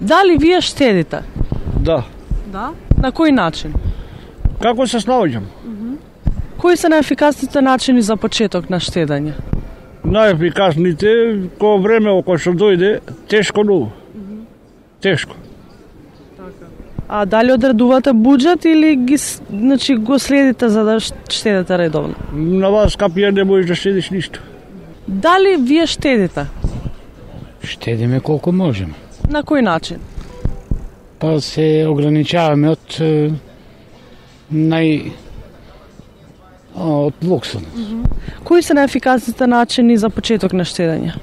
Дали вие штедите? Да. Да. На кој начин? Како се снаоѓам? Кои се најефикасните начини за почеток на штедење? Најефикасните, кога време око што дојде, тешко многу. Тешко. А дали одредувате буџет или ги значи го следите за да штедите редовно? На вас капија не можеш да седиш ништо. Дали вие штедите? Штедиме колку можеме. На кој начин? Па се ограничаваме од нај од луксот. Кои се најефикасните начини за почеток на штедење?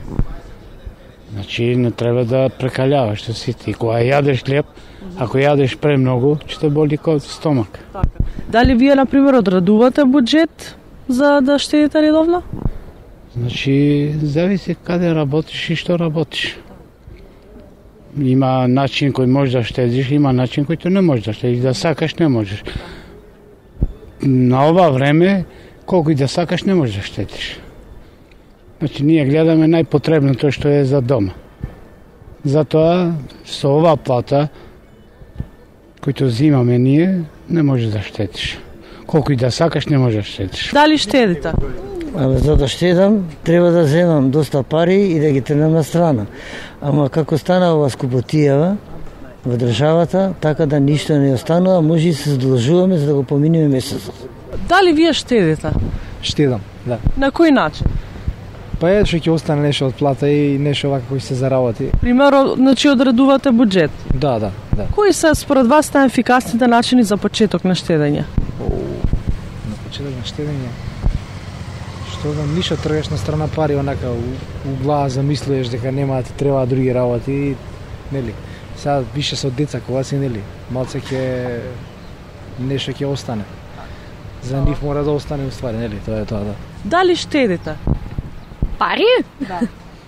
Значи не треба да прекаляваш што си ти. Кога јадеш хлеб, ако јадеш премногу, ќе те боли код стомак. Дали вие на пример одредувате буџет за да штедите редовно? Значи, зависи каде работиш и што работиш. Има начин кој можеш да штедиш, има начин кој не можеш да штедиш, да сакаш не можеш. На ова време, колку и да сакаш не можеш да штедиш. Значи, ние гледаме најпотребното што е за дома. Затоа, со оваа плата, којто зимаме ние, не можеш да штедиш. Колку и да сакаш, не можеш да штедиш. Дали штедите? Абе, за да штедам, треба да земам доста пари и да ги тренам на страна. Ама како стана ова скупотијава во државата, така да ништо не останува, може и се задолжуваме за да го поминеме месецот. Дали вие штедите? Штедам, да. На кој начин? Па е што ќе остане нешто од плата и нешто вака кој се заработи. Пример, значи одредувате буџет. Да, да, да. Кои се според вас најефикасните начини за почеток на штедење? На почеток на штедење. Што да ништо тргаш на страна пари, онака у, у глава замислуваш дека нема да ти треба други работи, нели? Сега више со деца кога си, нели? Малце ќе нешто ќе остане. За нив мора да остане уствари, нели? Тоа е тоа, да. Дали штедите? Пари? Да.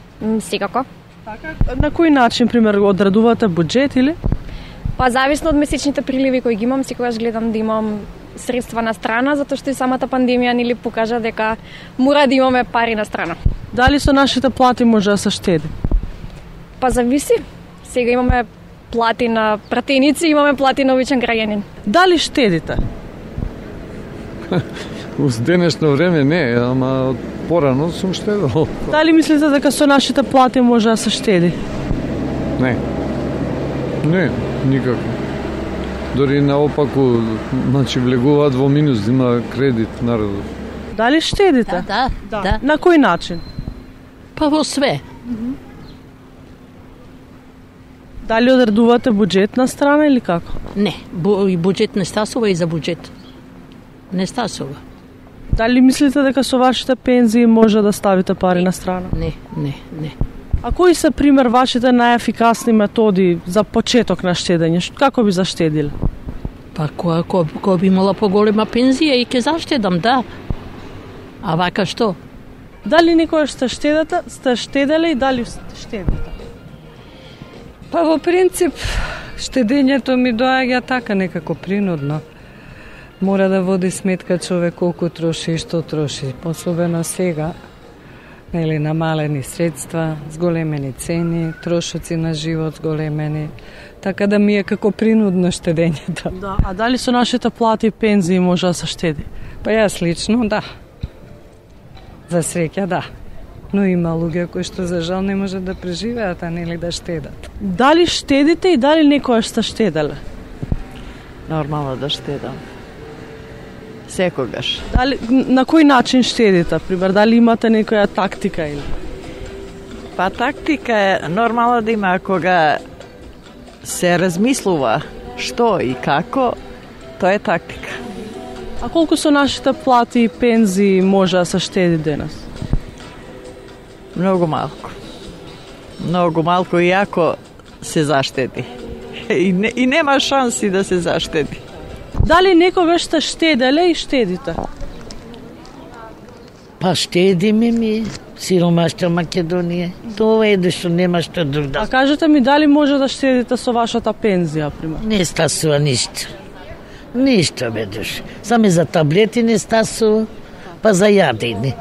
Секако. На кој начин, пример, одредувате буџет или? Па зависно од месечните приливи кои ги имам, секогаш гледам да имам средства на страна, затоа што и самата пандемија ни ли покажа дека мора да имаме пари на страна. Дали со нашите плати може да се штеди? Па зависи. Сега имаме плати на пратеници, имаме плати на обичен граѓанин. Дали штедите? Уз денешно време не, ама порано сум штедел. Дали мислите дека со нашите плати може да се штеди? Не. Не, никако. Дори наопаку, значи влегуваат во минус, има кредит народот. Дали штедите? Да, да, да. На кој начин? Па во све. Дали одредувате буџет на страна или како? Не, бу, и буџет не стасува и за буџет. Не стасува. Дали мислите дека со вашите пензии може да ставите пари на страна? Не, не, не. А кои се пример вашите најефикасни методи за почеток на штедење? Како би заштедиле? Па кога, кога, кога би имала поголема пензија и ќе заштедам, да. А вака што? Дали никогаш сте штедете, сте штеделе и дали сте штедите? Па во принцип, штедењето ми доаѓа така некако принудно. Мора да води сметка човек колку троши и што троши, особено сега. Нели намалени средства, зголемени цени, трошоци на живот зголемени. Така да ми е како принудно штедењето. Да. А дали со нашите плати и пензии може да се штеди? Па јас лично, да. За среќа, да. Но има луѓе кои што за жал не може да преживеат, а нели да штедат. Дали штедите и дали некојаш сте штеделе? Нормално да штедам. Секогаш. Дали, на кој начин штедите? Пример, дали имате некоја тактика или? Па тактика е нормално да има кога се размислува што и како, тоа е тактика. А колку со нашите плати и пензии може да се штеди денес? Многу малку. Многу малку иако се заштеди. И, не, и нема шанси да се заштеди. Дали некогаш сте штеделе и штедите? Па штедиме ми сиромашта Македонија. Тоа е да што нема што друг да. А кажете ми дали може да штедите со вашата пензија, пример? Не стасува ништо. Ништо бе душ. Саме за таблети не стасува, па за јадење.